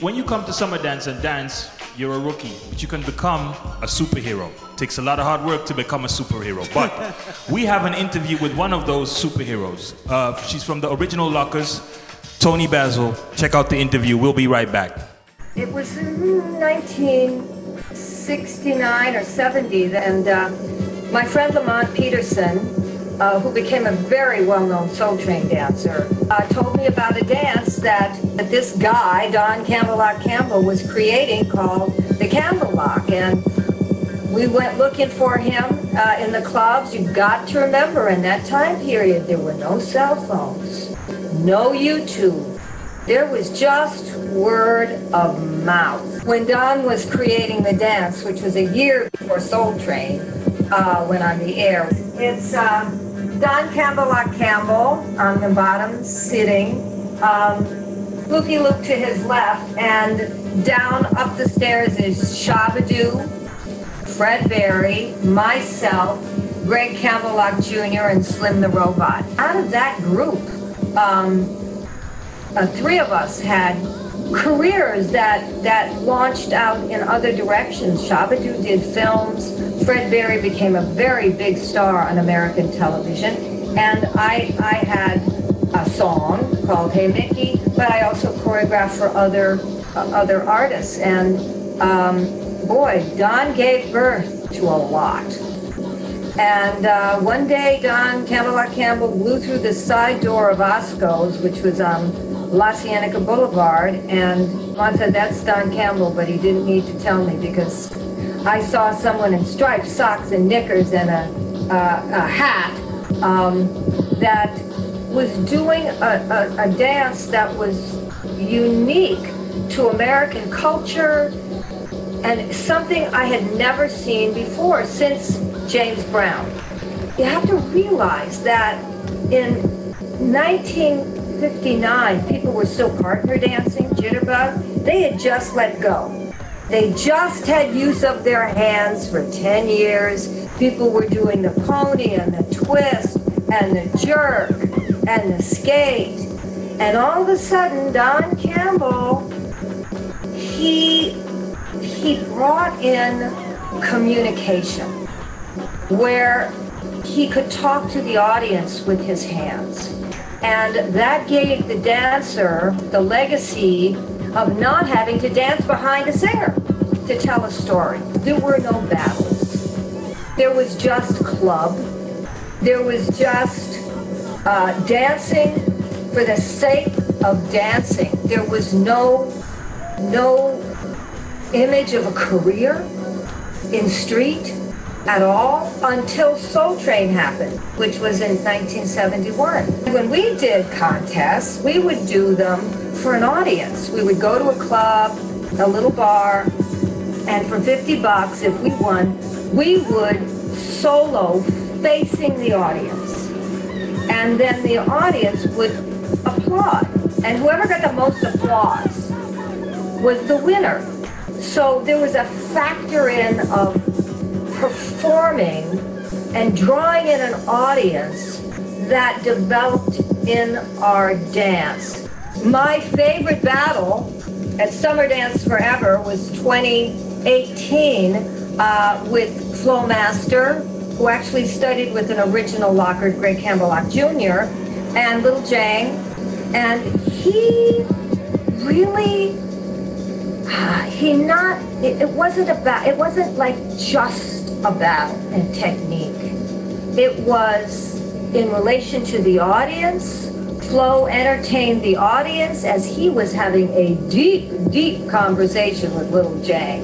When you come to summer dance and dance, you're a rookie, but you can become a superhero. takes a lot of hard work to become a superhero. But we have an interview with one of those superheroes. Uh, she's from the original Lockers, Toni Basil. Check out the interview. We'll be right back. It was in 1969 or 70, and uh, my friend Lamont Peterson, uh, who became a very well-known Soul Train dancer, uh, told me about a dance that, that this guy, Don Campbellock Campbell, was creating called the Campbellock. And we went looking for him uh, in the clubs. You've got to remember, in that time period, there were no cell phones, no YouTube. There was just word of mouth. When Don was creating the dance, which was a year before Soul Train uh, went on the air, it's um, Don Campbellock Campbell on the bottom sitting, um, Fluky Luke to his left, and down up the stairs is Shabba-Doo, Fred Berry, myself, Greg Campbellock Jr., and Slim the Robot. Out of that group, um, uh, three of us had careers that that launched out in other directions. Shabba-Doo did films. Fred Berry became a very big star on American television, and I I had a song called Hey Mickey, but I also choreographed for other uh, other artists. And um, boy, Don gave birth to a lot. And uh, one day, Don Campbellock Campbell blew through the side door of Osko's, which was on La Cienega Boulevard, and Lon said, that's Don Campbell, but he didn't need to tell me because I saw someone in striped socks and knickers and a, a hat um, that was doing a, a, a dance that was unique to American culture and something I had never seen before since James Brown. You have to realize that in 1959, people were still partner dancing, jitterbug. They had just let go. They just had use of their hands for 10 years. People were doing the pony and the twist and the jerk and the skate. And all of a sudden, Don Campbell, he, he brought in communication where he could talk to the audience with his hands. And that gave the dancer the legacy of not having to dance behind a singer to tell a story. There were no battles. There was just club. There was just uh, dancing for the sake of dancing. There was no, no image of a career in street at all until Soul Train happened, which was in 1971. When we did contests, we would do them for an audience. We would go to a club, a little bar, and for 50 bucks, if we won, we would solo facing the audience. And then the audience would applaud. And whoever got the most applause was the winner. So there was a factor in of performing and drawing in an audience that developed in our dance. My favorite battle at Summer Dance Forever was 2018 uh, with Flowmaster, who actually studied with an original locker, Greg Campbellock Jr., and Little Jang. And he really, uh, he not, it, it wasn't about, it wasn't like just about and technique. It was in relation to the audience. Flo entertained the audience as he was having a deep, deep conversation with Little Jang.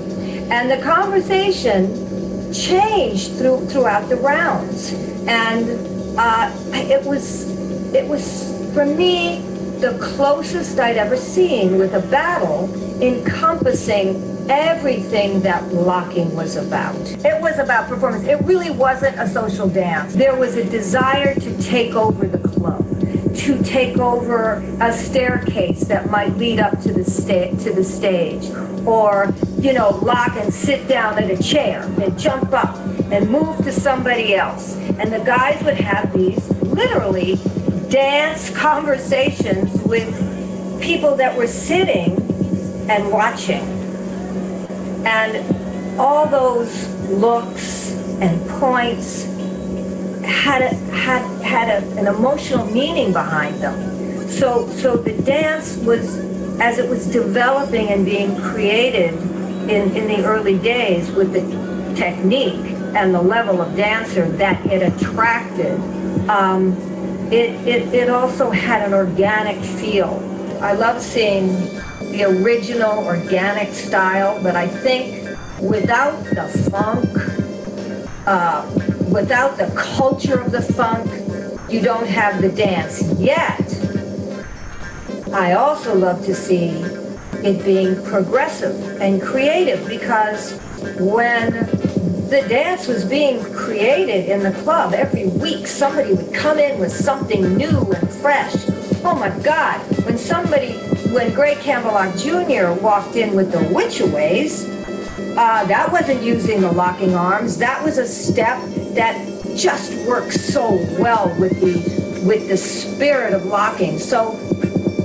And the conversation changed through, throughout the rounds. And uh, it was, it was, for me, the closest I'd ever seen with a battle encompassing everything that locking was about. It was about performance. It really wasn't a social dance. There was a desire to take over the club, to take over a staircase that might lead up to the sta- to the stage, or you know, lock and sit down at a chair and jump up and move to somebody else. And the guys would have these literally dance conversations with people that were sitting and watching. And all those looks and points had a, had had a, an emotional meaning behind them. So so the dance was as it was developing and being created in, in the early days with the technique and the level of dancer that it attracted, um, it, it, it also had an organic feel. I love seeing the original organic style, but I think without the funk, uh, without the culture of the funk, you don't have the dance yet. I also love to see it being progressive and creative because when the dance was being created in the club every week, somebody would come in with something new and fresh. Oh my God, when somebody, when Gray Campbell Jr. walked in with the Witchaways, uh, that wasn't using the locking arms. That was a step that just works so well with the with the spirit of locking. So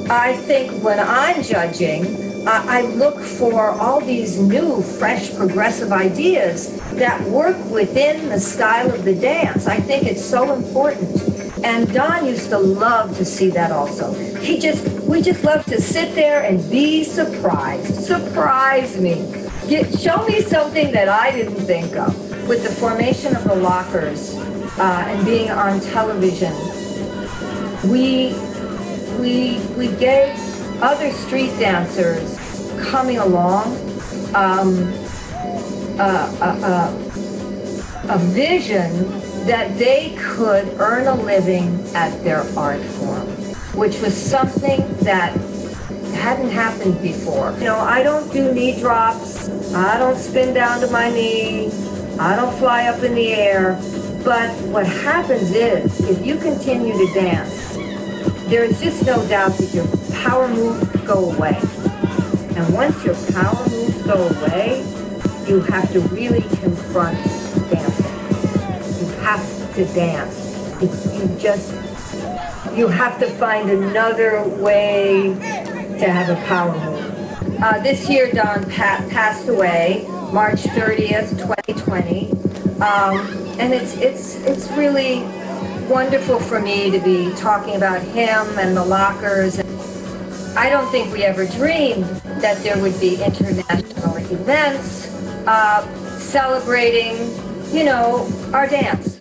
I think when I'm judging, uh, I look for all these new, fresh, progressive ideas that work within the style of the dance. I think it's so important. And Don used to love to see that also. He just, we just love to sit there and be surprised. Surprise me. Get, show me something that I didn't think of. With the formation of the lockers uh, and being on television, we, we, we gave other street dancers coming along um, uh, uh, a vision that they could earn a living at their art form, which was something that hadn't happened before. You know, I don't do knee drops. I don't spin down to my knee. I don't fly up in the air. But what happens is, if you continue to dance, there's just no doubt that your power moves go away. And once your power moves go away, you have to really confront. Have to dance. You just, you have to find another way to have a power move. Uh, this year, Don pa- passed away, March 30th, 2020, um, and it's it's it's really wonderful for me to be talking about him and the lockers. I don't think we ever dreamed that there would be international events uh, celebrating, you know, our dance.